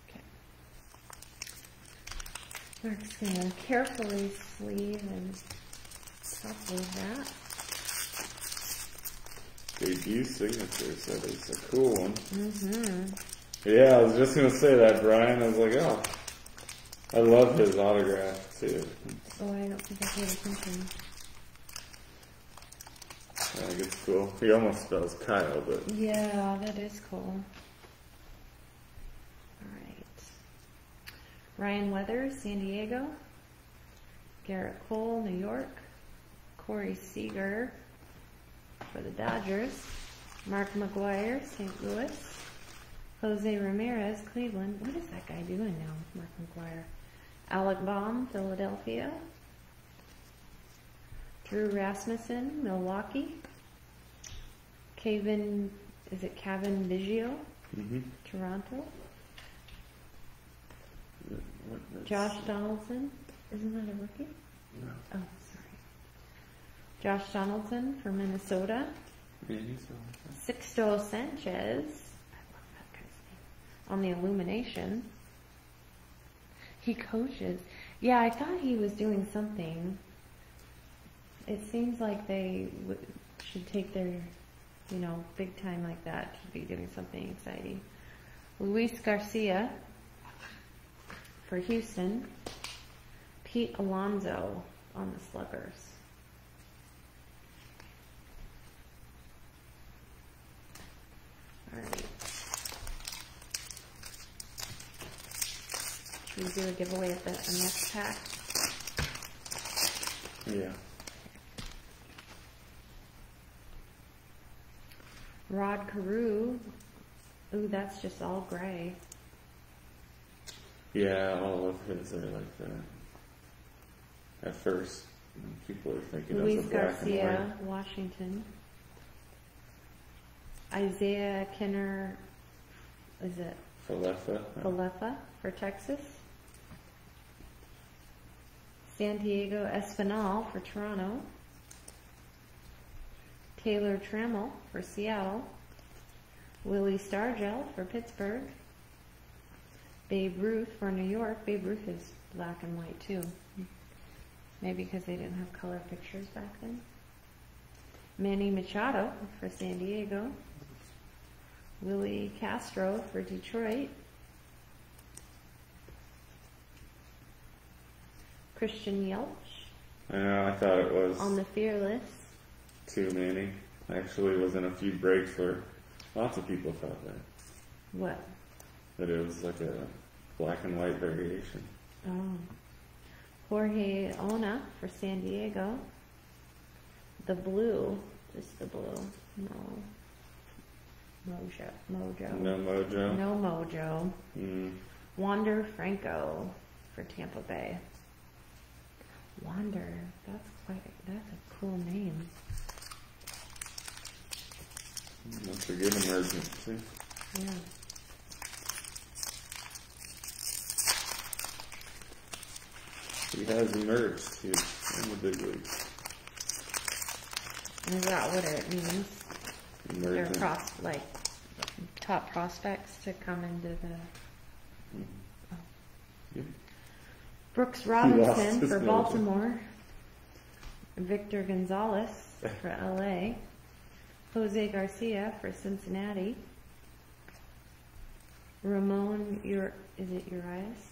Okay. Mark's gonna carefully sleeve and populate that. Debut signature, so it's a cool one. Mm-hmm. Yeah, I was just gonna say that, Brian. I was like, oh, I love his autograph too. Oh, I don't think I paid attention. I think it's cool. He almost spells Kyle, but Yeah, that is cool. Alright. Ryan Weathers, San Diego. Gerrit Cole, New York. Corey Seager for the Dodgers. Mark McGwire, St. Louis. Jose Ramirez, Cleveland. What is that guy doing now, Mark McGwire? Alec Bohm, Philadelphia. Drew Rasmussen, Milwaukee. Kevin, is it Kevin Biggio, mm-hmm. Toronto? Josh Donaldson, isn't that a rookie? No. Oh. Josh Donaldson for Minnesota. Sixto Sanchez, on the Illumination. He coaches. Yeah, I thought he was doing something. It seems like they should take their, you know, big time like that, to be doing something exciting. Luis Garcia for Houston. Pete Alonso on the Sluggers. Alright. Should we do a giveaway at the, next pack? Yeah. Rod Carew. Ooh, that's just all gray. Yeah, all of his are like that. At first, people are thinking Luis of the black and Garcia, Washington. Isaiah Kiner, is it. Falefa. Falefa for Texas? Santiago Espinal for Toronto. Taylor Trammell for Seattle. Willie Stargell for Pittsburgh. Babe Ruth for New York. Babe Ruth is black and white too. Maybe because they didn't have color pictures back then. Manny Machado for San Diego. Willie Castro for Detroit. Christian Yelch I know, I thought it was on the Fearless. too many. Actually, was in a few breaks where lots of people thought that. What? That it was like a black and white variation. Oh. Jorge Ona for San Diego. The blue. Just the blue. No. Mojo. Mojo. No mojo. No mojo. Mm. Wander Franco for Tampa Bay. Wander. That's quite, that's a cool name. That's a good emergency. Yeah. He has emerged. He's in the big leagues. Is that what it means? Emerging. pros, like top prospects to come into the oh. Yep. Brooks Robinson his for. Baltimore, Victor Gonzalez for LA, Jose Garcia for Cincinnati, Ramon Ur is it Urias,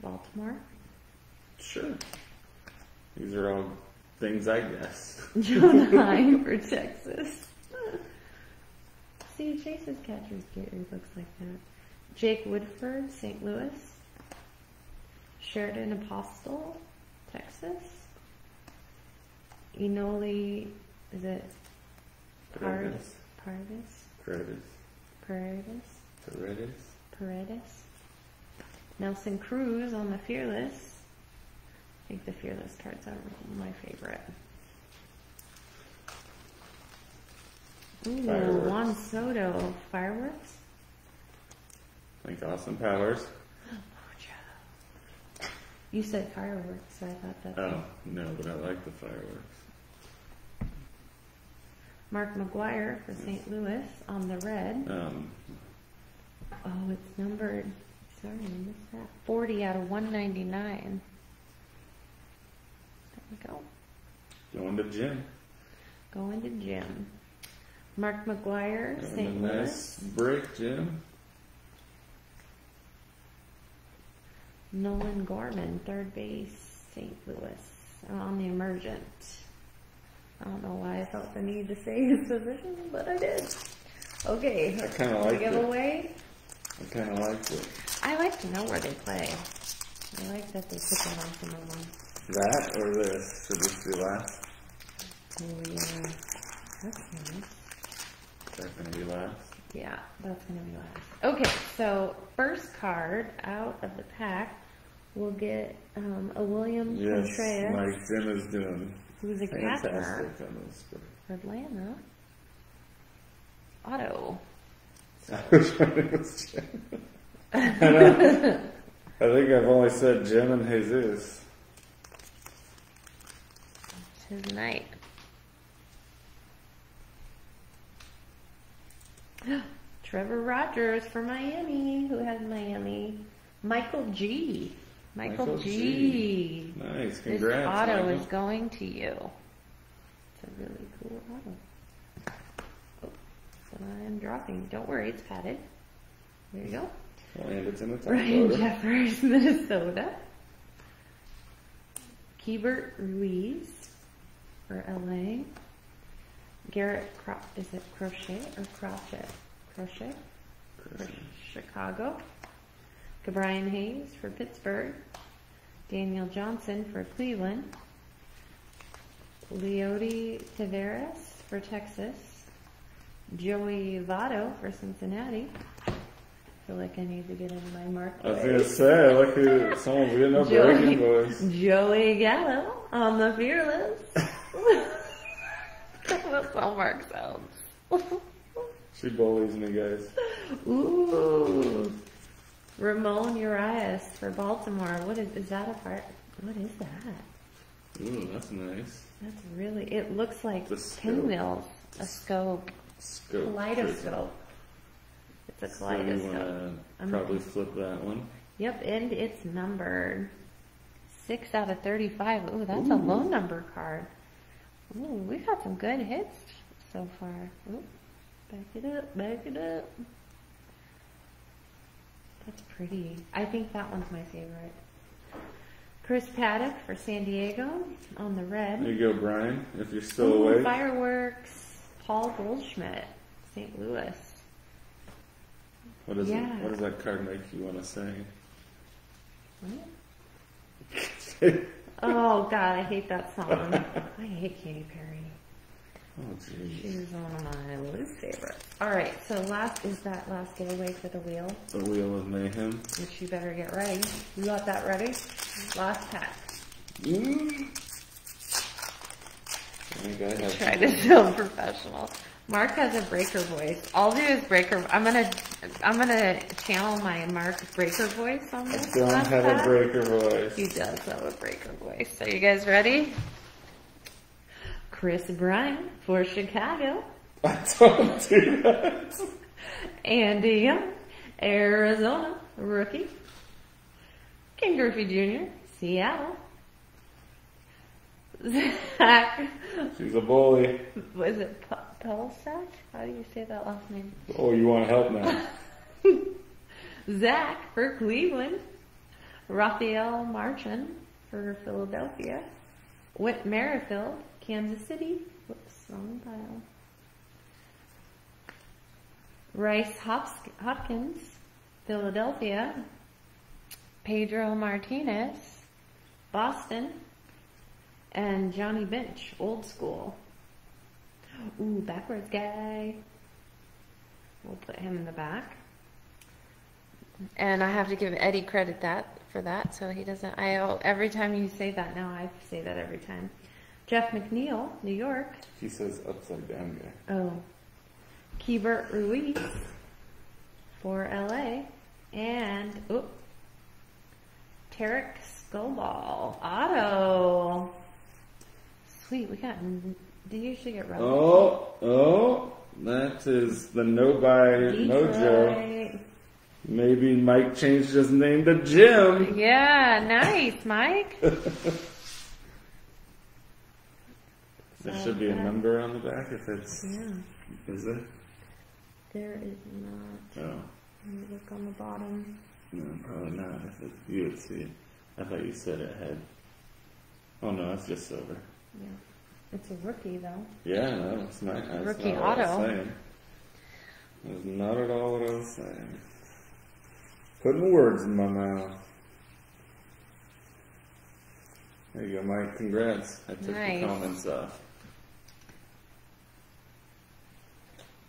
Baltimore, Sure. These are all things I guess. John Hine for Texas. See, Chase's catcher's gear looks like that. Jake Woodford, St. Louis. Sheridan Apostel, Texas. Enoli, is it Paredes? Paredes. Paredes? Paredes. Paredes? Paredes. Paredes. Nelson Cruz on the Fearless. I think the Fearless cards are my favorite. Ooh, Fireworks. Juan Soto. Fireworks? Think Austin Powers. You said fireworks, so I thought that. Oh, no, but I like the fireworks. Mark McGwire for St. Louis on the red. Um, Oh, it's numbered. Sorry, I missed that. 40 out of 199. There we go. going to gym. Going to gym. Mark McGwire, St. nice Louis. break, Jim. Nolan Gorman, third base, St. Louis. On the emergent. I don't know why I felt the need to say his position, but I did. Okay. I kinda liked it. giveaway. I kind of liked it. I like to know where they play. I like that they put them on some of them. That or this? Should this be last? Oh yeah, that's nice. Is that going to be last? Yeah, that's gonna be last. Okay, so first card out of the pack, we'll get um, a William Yes, Contreras, my Jim is doing who's a fantastic catcher on this. for Atlanta. Auto. Which one was Jim? I. I think I've only said Jim and Jesus. It's his night. Trevor Rogers for Miami. Who has Miami? Michael G. Michael, Michael G. G. Nice, This auto Michael. is going to you. It's a really cool auto. Oh, so I am dropping. Don't worry, it's padded. There you go. And it's in the top Ryan loader. Jeffers, Minnesota. Keibert Ruiz for LA. Garrett Cro- is it Crochet or Crochet? Crochet for Chicago. Brian Hayes for Pittsburgh. Daniel Johnson for Cleveland. Leody Taveras for Texas. Joey Votto for Cincinnati. I feel like I need to get into my mark. I was gonna say, look who someone's getting up boys. Joey Gallo on the Fearless. That's how Mark sounds. She bullies me, guys. Ooh. Ramon Urias for Baltimore. What is, is that a part? What is that? Ooh, that's nice. That's really, it looks like The scope. pinwheels. A scope. Scope. Kaleidoscope. It's a So you kaleidoscope. wanna probably flip that one. Yep, and it's numbered. Six out of 35. Ooh, that's a low number card. Ooh, we've had some good hits so far. Ooh, back it up, back it up. That's pretty. I think that one's my favorite. Chris Paddack for San Diego on the red. There you go, Brian. If you're still Ooh, awake. Fireworks. Paul Goldschmidt, St. Louis. What is Yeah. it? What does that card make you want to say? What? Oh God, I hate that song. I hate Katy Perry. Oh, jeez. She's one of my least favorites. All right, so last is that last giveaway for the wheel, The Wheel of Mayhem. which you better get ready. You got that ready? Last pack. Mm. I think I have Try to sound professional. Mark has a breaker voice. All I'll do is breaker. I'm gonna, I'm gonna channel my Mark breaker voice on this. Don't last have pack. a breaker voice. He does have a breaker voice. Are you guys ready? Chris Bryan for Chicago. I don't do that. Andy Young, Arizona, rookie. King Griffey Jr., Seattle. Zach, She's a bully. was it P- Pelsack? How do you say that last name? Oh, you want to help now? Zach for Cleveland. Rafael Marchán for Philadelphia. Whit Merrifield, Kansas City. Whoops, wrong pile. Rhys Hoskins, Philadelphia. Pedro Martinez, Boston. And Johnny Bench, old school. Ooh, backwards guy. We'll put him in the back. And I have to give Eddie credit that for that, so he doesn't. I every time you say that now, I say that every time. Jeff McNeil, New York. He says upside down guy. Oh, Keibert Ruiz for LA, and oh, Tarik Skubal auto. Sweet, we got. Do you usually get red? Oh, oh, that is the no buy mojo. Maybe Mike changed his name to Jim. Yeah, nice, Mike. There should be a uh, number on the back if it's. Yeah, Is it? there is not. Oh, Let me look on the bottom. no, probably not. If it, you would see it. I thought you said it had. Oh no, that's just silver. Yeah, it's a rookie though. Yeah, no, it's not. That's Rookie not auto. That's not at all what I was saying. Putting words in my mouth. There you go, Mike. Congrats. I took Nice. the comments off.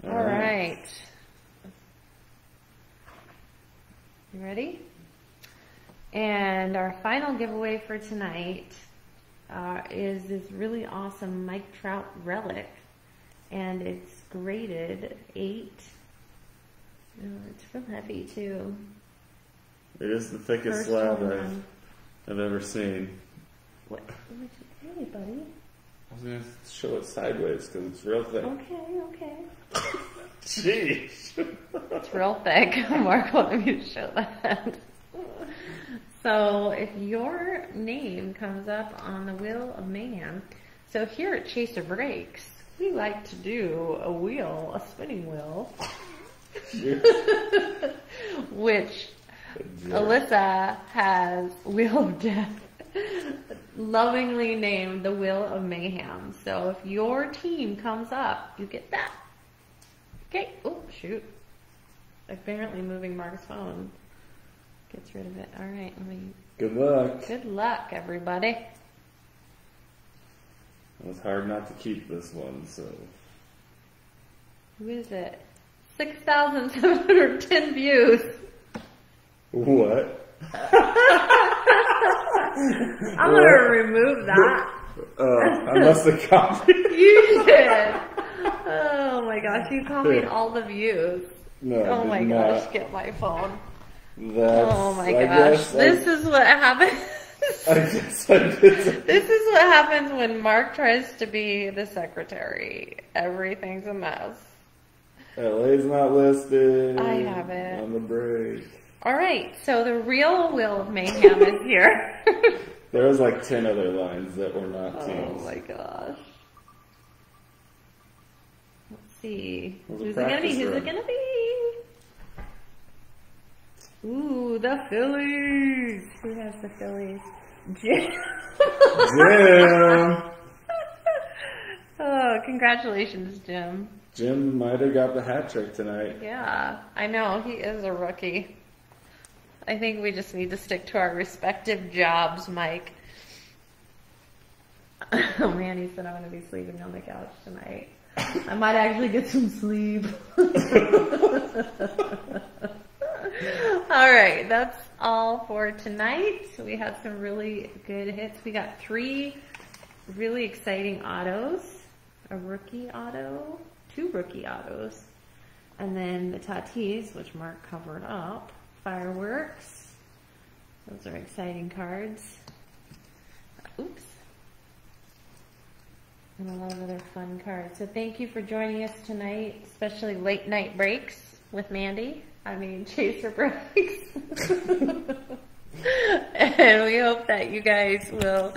All right. You ready? And our final giveaway for tonight uh, is this really awesome Mike Trout relic, and it's graded eight. Oh, it's real heavy too. It is the thickest First slab. I've, I've ever seen. What? Hey, buddy. I was going to show it sideways because it's real thick. Okay, okay. Jeez. It's real thick. Mark wanted me to show that. So if your name comes up on the Wheel of Mayhem, so here at Chaser Breaks, we like to do a wheel, a spinning wheel, which Alyssa has Wheel of Death lovingly named the Wheel of Mayhem. So if your team comes up, you get that. Okay. Oh, shoot. Apparently moving Mark's phone gets rid of it. All right. Let me, Good luck. good luck, everybody. It was hard not to keep this one, so. Who is it? 6,710 views. What? I'm going to remove that. Uh, I must have copied. You did. Oh my gosh, you copied all the views. No, Oh my not. gosh, get my phone. That's, Oh my I gosh. This I, is what happens. I guess I did. This is what happens when Mark tries to be the secretary. Everything's a mess. LA's not listed. I have it. On the break. All right, so the real Will of Mayhem is here. There was like 10 other lines that were not oh my gosh. See. It Who's it gonna be? Who's it gonna be? Ooh, the Phillies. Who has the Phillies? Jim. Jim! oh, congratulations, Jim. Jim might have got the hat trick tonight. Yeah, I know. He is a rookie. I think we just need to stick to our respective jobs, Mike. Oh man, he said I'm going to be sleeping on the couch tonight. I might actually get some sleep. all right, that's all for tonight. So we had some really good hits. We got three really exciting autos. A rookie auto, two rookie autos. And then the Tatis, which Mark covered up, fireworks. Those are exciting cards. Oops. And a lot of other fun cards. So thank you for joining us tonight, especially late night breaks with Mandy. I mean, chaser breaks. and we hope that you guys will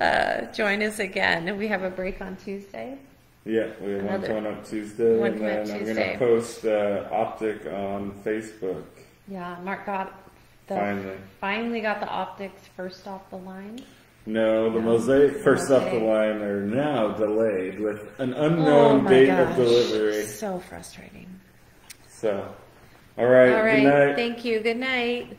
uh, join us again. We have a break on Tuesday. Yeah, we have one Another- coming up Tuesday, one and then up I'm gonna post uh, Optic on Facebook. Yeah, Mark got the Finally. finally got the optics first off the line. No, the No. mosaic first up the line are now delayed with an Oh unknown my date gosh. of delivery. So frustrating. So, all right. All right. good night. Thank you. Good night.